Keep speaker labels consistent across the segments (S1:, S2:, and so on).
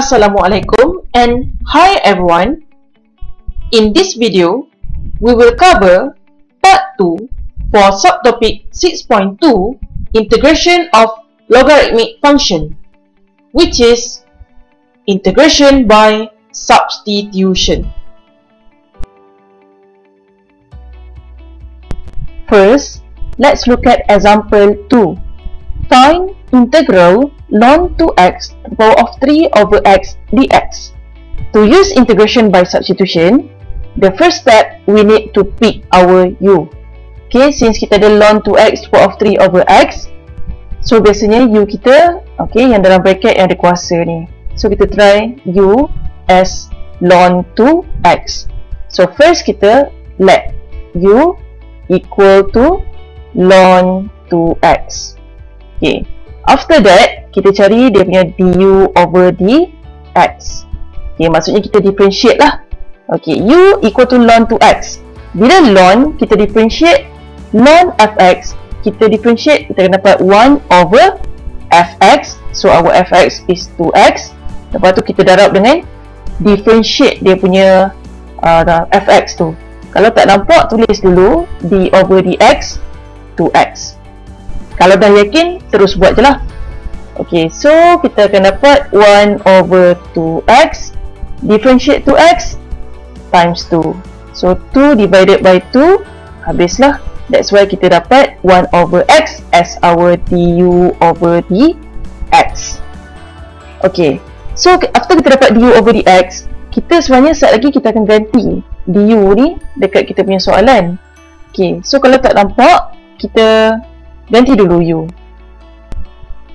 S1: Assalamualaikum and hi everyone. In this video, we will cover part 2 for subtopic 6.2 integration of logarithmic function which is integration by substitution. First, let's look at example 2. Find integral ln 2x to the power of 3 over x dx. To use integration by substitution, the first step we need to pick our u. Okay, since kita ada ln 2x to the power of 3 over x, so biasanya u kita, okay, yang dalam bracket yang ada kuasa ni. So kita try u as ln 2x. So first kita let u equal to ln 2x. Okay. After that, kita cari dia punya du over dx. Okay, maksudnya kita differentiate lah. Okay, u equal to ln 2x. Bila ln, kita differentiate ln fx. Kita differentiate, kita akan dapat 1 over fx. So, our fx is 2x. Lepas tu, kita darab dengan differentiate dia punya uh, fx tu. Kalau tak nampak, tulis dulu d over dx 2x. Kalau dah yakin, terus buat je lah. Okay, so kita akan dapat 1 over 2x differentiate 2x times 2. So 2 divided by 2, habislah. That's why kita dapat 1 over x as our du over dx. Okay, so after kita dapat du over dx, kita sebenarnya saat lagi kita akan ganti du ni dekat kita punya soalan. Okay, so kalau tak nampak, kita ganti dulu u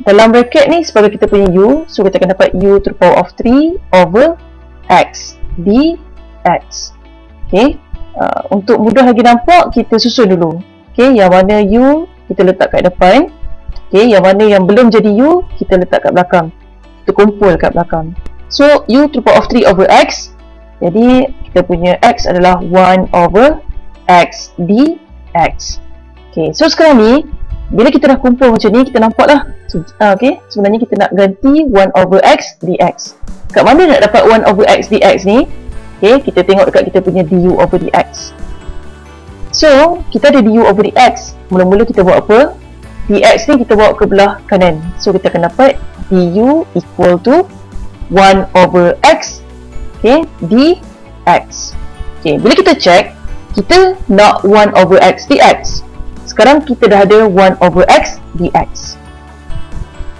S1: dalam bracket ni sebagai kita punya u so kita akan dapat u to the power of 3 over x dx ok uh, untuk mudah lagi nampak kita susun dulu. Ok yang mana u kita letak kat depan. Ok yang mana yang belum jadi u kita letak kat belakang. Kita kumpul kat belakang. So u to the power of 3 over x. Jadi kita punya x adalah 1 over x dx ok so sekarang ni bila kita dah kumpul macam ni kita nampak lah okay. sebenarnya kita nak ganti 1 over x dx. Kat mana nak dapat 1 over x dx ni? Okay, kita tengok dekat kita punya du over dx. So kita ada du over dx. Mula-mula kita buat apa? dx ni kita bawa ke belah kanan. So kita akan dapat du equal to 1 over x okay, dx. Okay, bila kita check kita nak 1 over x dx sekarang kita dah ada 1 over x dx.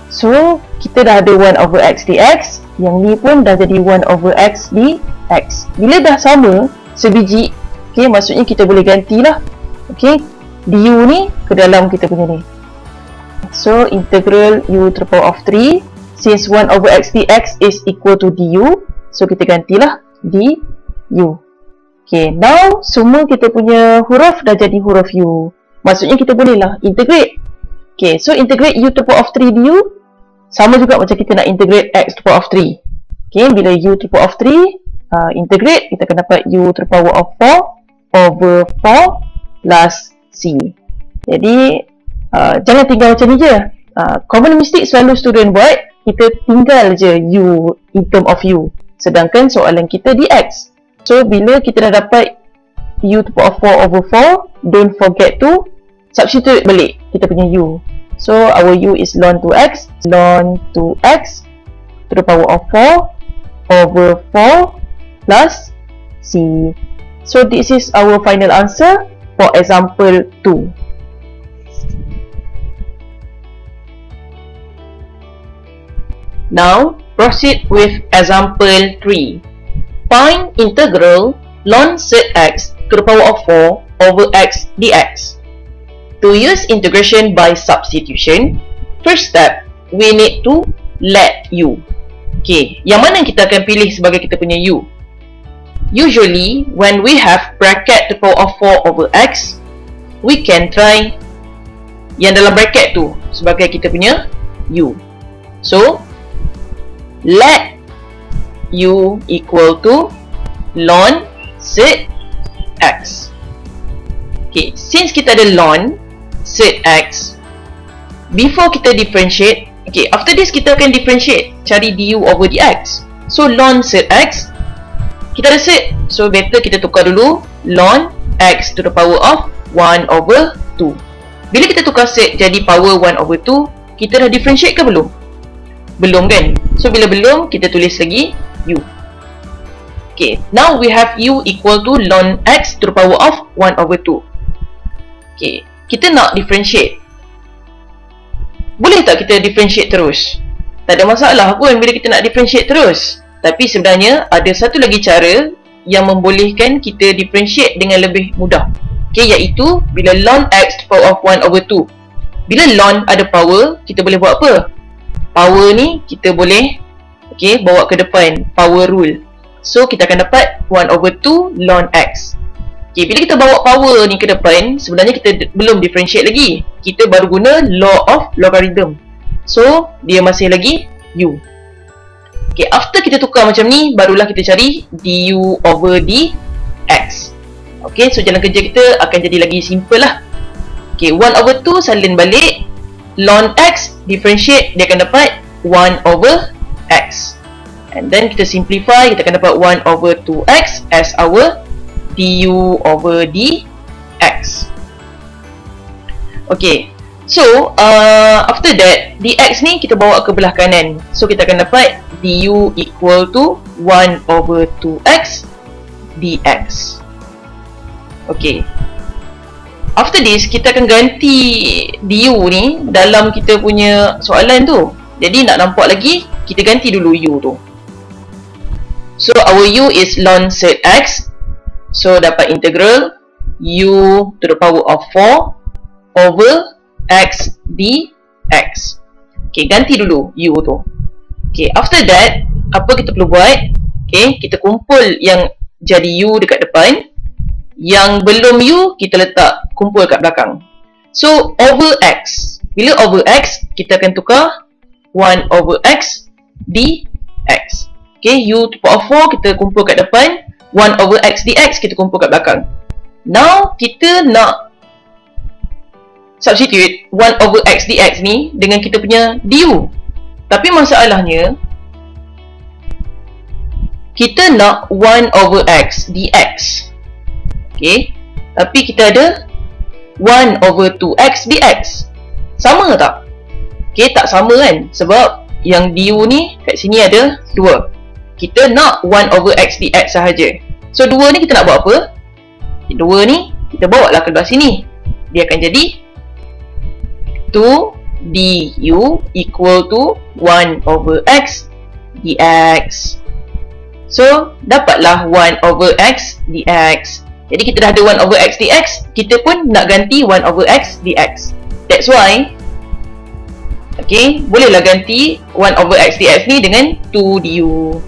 S1: So kita dah ada 1 over x dx yang ni pun dah jadi 1 over x dx. Bila dah sama sebiji ok maksudnya kita boleh gantilah ok du ni ke dalam kita punya ni. So integral u to the power of 3 since 1 over x dx is equal to du so kita gantilah du ok now semua kita punya huruf dah jadi huruf u Maksudnya kita bolehlah integrate. Okay, so integrate u to the power of 3 du sama juga macam kita nak integrate x to the power of 3. Okay, bila u to the power of 3 uh, integrate, kita akan dapat u to the power of 4 over 4 plus c. Jadi, uh, jangan tinggal macam ni je. Uh, common mistake selalu student buat, kita tinggal je u in term of u. Sedangkan soalan kita dx. So, bila kita dah dapat u to the power of 4 over 4, don't forget to substitute balik kita punya u. So our u is ln 2x, ln 2x to the power of 4 over 4 plus c. So this is our final answer for example 2. Now proceed with example 3. Find integral ln z x to the power of 4 over x dx. To use integration by substitution, first step, we need to let u. Okay, yang mana kita akan pilih sebagai kita punya u? Usually, when we have bracket the power of 4 over x, we can try yang dalam bracket tu sebagai kita punya u. So, let u equal to ln z x. Okay, since kita ada ln, set x before kita differentiate okay after this kita akan differentiate cari du over dx So ln set x kita ada set. So better kita tukar dulu ln x to the power of 1 over 2. Bila kita tukar set jadi power 1 over 2, kita dah differentiate ke belum? Belum kan? So bila belum, kita tulis lagi u. Okay, now we have u equal to ln x to the power of 1 over 2. Okay, kita nak differentiate. Boleh tak kita differentiate terus? Tak ada masalah pun bila kita nak differentiate terus. Tapi sebenarnya ada satu lagi cara yang membolehkan kita differentiate dengan lebih mudah. Okay, iaitu bila ln x to power of 1 over 2. Bila ln ada power, kita boleh buat apa? Power ni kita boleh okay, bawa ke depan power rule. So kita akan dapat 1 over 2 ln x. Okay, bila kita bawa power ni ke depan, sebenarnya kita belum differentiate lagi. Kita baru guna law of logarithm. So, dia masih lagi u. Okay, after kita tukar macam ni, barulah kita cari du over dx. Okay, so jalan kerja kita akan jadi lagi simple lah. Okay, 1 over 2 salin balik. Ln x differentiate, dia akan dapat 1 over x. And then kita simplify, kita akan dapat 1 over 2x as our du over dx. Okay, so uh, after that, dx ni kita bawa ke belah kanan. So kita akan dapat du equal to 1 over 2x dx. Okay. After this, kita akan ganti du ni dalam kita punya soalan tu. Jadi nak nampak lagi, kita ganti dulu u tu. So our u is ln set x. So dapat integral u to the power of 4 over x dx. Okay, ganti dulu u tu. Okay, after that, apa kita perlu buat? Okay, kita kumpul yang jadi u dekat depan yang belum u kita letak kumpul kat belakang so over x bila over x kita akan tukar 1 over x dx okay u to power 4 kita kumpul kat depan 1 over x dx kita kumpul kat belakang. Now kita nak substitute 1 over x dx ni dengan kita punya du. Tapi masalahnya kita nak 1 over x dx. Okay Tapi kita ada 1 over 2x dx. Sama tak? Okay tak sama kan? Sebab yang du ni kat sini ada 2 Kita nak 1 over x dx sahaja. So 2 ni kita nak buat apa? 2 ni kita bawa lah ke belah sini. Dia akan jadi 2 du equal to 1 over x dx So dapatlah 1 over x dx jadi kita dah ada 1 over x dx Kita pun nak ganti 1 over x dx That's why Okay, bolehlah ganti 1 over x dx ni dengan 2 du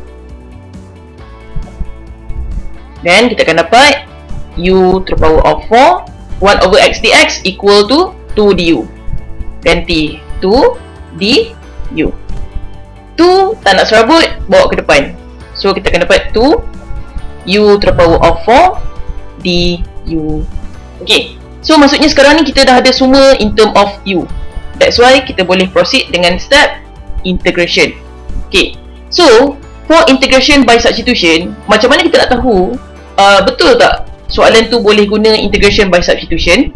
S1: Then kita akan dapat u to the power of 4 1 over x dx equal to 2 du Ganti 2 du 2 tak nak serabut, bawa ke depan. So kita akan dapat 2 u to the power of 4 du Okay. So maksudnya sekarang ni kita dah ada semua in term of u. That's why kita boleh proceed dengan step integration. Okay. So for integration by substitution Macam mana kita nak tahu uh, Betul tak? Soalan tu boleh guna integration by substitution.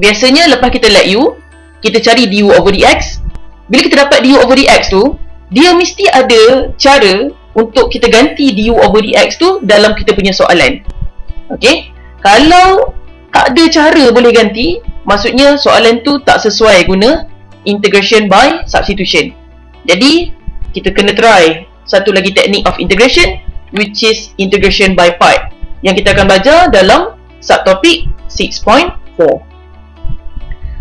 S1: Biasanya lepas kita let u Kita cari du over dx Bila kita dapat du over dx tu Dia mesti ada cara untuk kita ganti du over dx tu dalam kita punya soalan. Okey. Kalau tak ada cara boleh ganti, maksudnya soalan tu tak sesuai guna integration by substitution. Jadi, kita kena try satu lagi teknik of integration which is integration by part yang kita akan belajar dalam subtopik 6.4.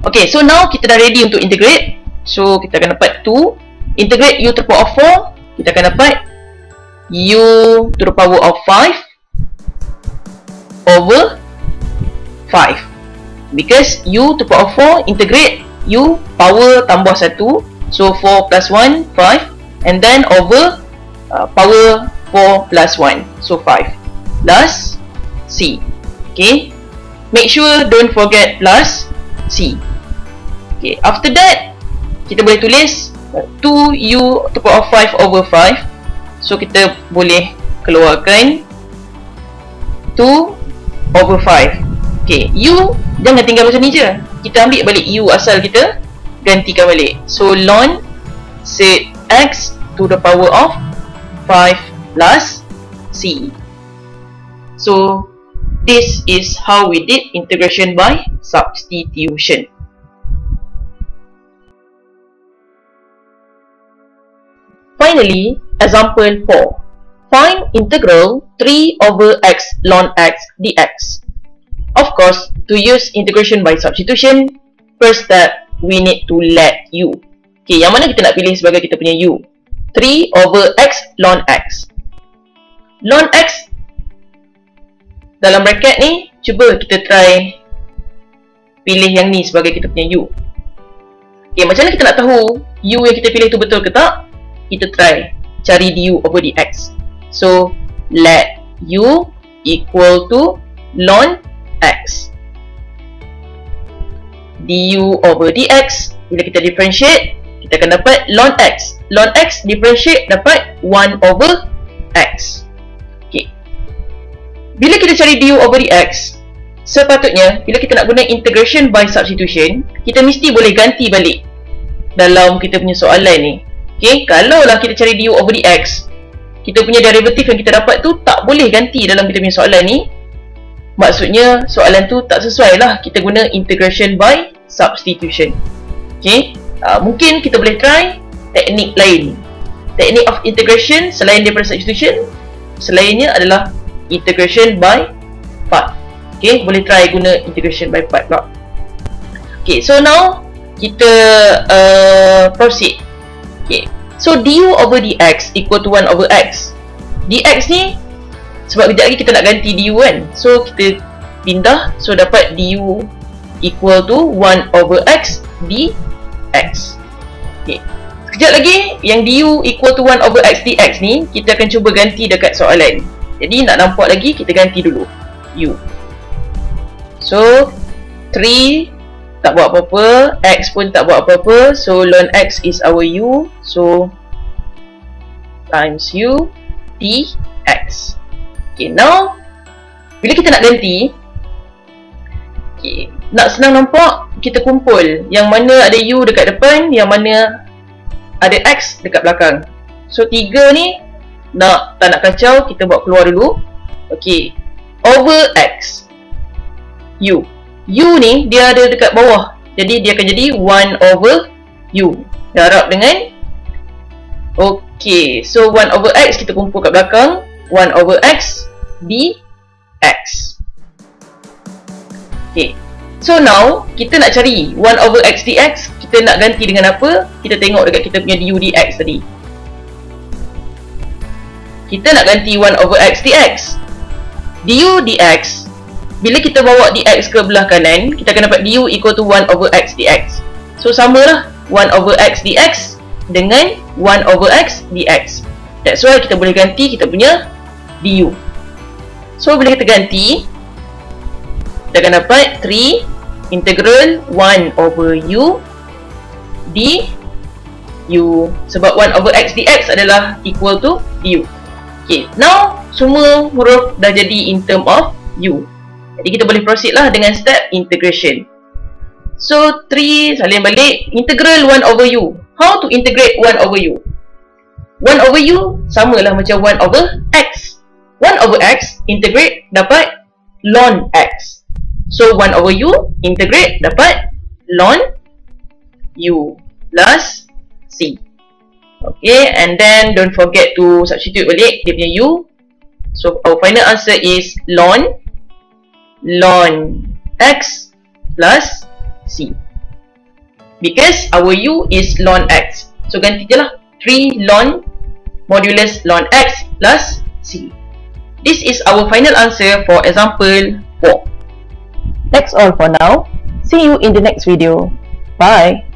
S1: Okay, so now kita dah ready untuk integrate. So, kita akan dapat 2. Integrate u to the power of 4. Kita akan dapat u to the power of 5 over 5 because u to power 4 integrate u power tambah 1 so 4 plus 1 5 and then over uh, power 4 plus 1 so 5 plus c. Okay. Make sure don't forget plus c. Okay. After that kita boleh tulis 2u to power 5 over 5 So kita boleh keluarkan 2 over 5 Okay, U jangan tinggal macam ni je. Kita ambil balik U asal kita Gantikan balik. So ln set x to the power of 5 plus C So this is how we did integration by substitution Finally, example 4. Find integral 3 over x ln x dx. Of course, to use integration by substitution, first step, we need to let u. Okay, yang mana kita nak pilih sebagai kita punya u? 3 over x ln x. Ln x, dalam bracket ni, cuba kita try pilih yang ni sebagai kita punya u. Okay, macam mana kita nak tahu u yang kita pilih tu betul ke tak? kita try cari du over dx. So, let u equal to ln x. du over dx, bila kita differentiate, kita akan dapat ln x. ln x differentiate dapat 1 over x. Bila kita cari du over dx, sepatutnya bila kita nak guna integration by substitution, kita mesti boleh ganti balik dalam kita punya soalan ni. Okay, kalau lah kita cari du over dx Kita punya derivatif yang kita dapat tu Tak boleh ganti dalam kita punya soalan ni. Maksudnya soalan tu tak sesuai lah Kita guna integration by substitution. Okay, uh, mungkin kita boleh try teknik lain. Teknik of integration selain daripada substitution Selainnya adalah integration by part Okay, boleh try guna integration by part pula Okay, so now kita uh, proceed Okay. So du over dx equal to 1 over x. dx ni sebab kejap lagi kita nak ganti du kan. So kita pindah so dapat du equal to 1 over x dx. Okay. Sekejap lagi yang du equal to 1 over x dx ni kita akan cuba ganti dekat soalan. Jadi nak nampak lagi kita ganti dulu. U. So 3 tak buat apa-apa. X pun tak buat apa-apa. So ln x is our u. So times u dx ok now bila kita nak ganti ok nak senang nampak kita kumpul. Yang mana ada u dekat depan yang mana ada x dekat belakang. So tiga ni nak tak nak kacau kita buat keluar dulu. Ok. Over x. U. U ni dia ada dekat bawah. Jadi dia akan jadi 1 over U. Darab dengan Okay So 1 over X kita kumpul kat belakang. 1 over X dx Okay So now Kita nak cari 1 over X dx Kita nak ganti dengan apa? Kita tengok dekat kita punya du dx tadi Kita nak ganti 1 over X dx. Du dx bila kita bawa dx ke belah kanan kita akan dapat du equal to 1 over x dx. So samalah 1 over x dx dengan 1 over x dx. That's why kita boleh ganti kita punya du. So bila kita ganti kita akan dapat 3 integral 1 over u d u sebab 1 over x dx adalah equal to du okay now semua huruf dah jadi in term of u jadi kita boleh proceed lah dengan step integration. So 3 salin balik integral 1 over u. How to integrate 1 over u? 1 over u sama lah macam 1 over x. 1 over x integrate dapat ln x. So 1 over u integrate dapat ln u plus c. Okay and then don't forget to substitute balik dia punya u. So our final answer is ln ln x plus c. Because our u is ln x. So ganti je lah. 3 ln modulus ln x plus c. This is our final answer for example 4
S2: that's all for now. See you in the next video. Bye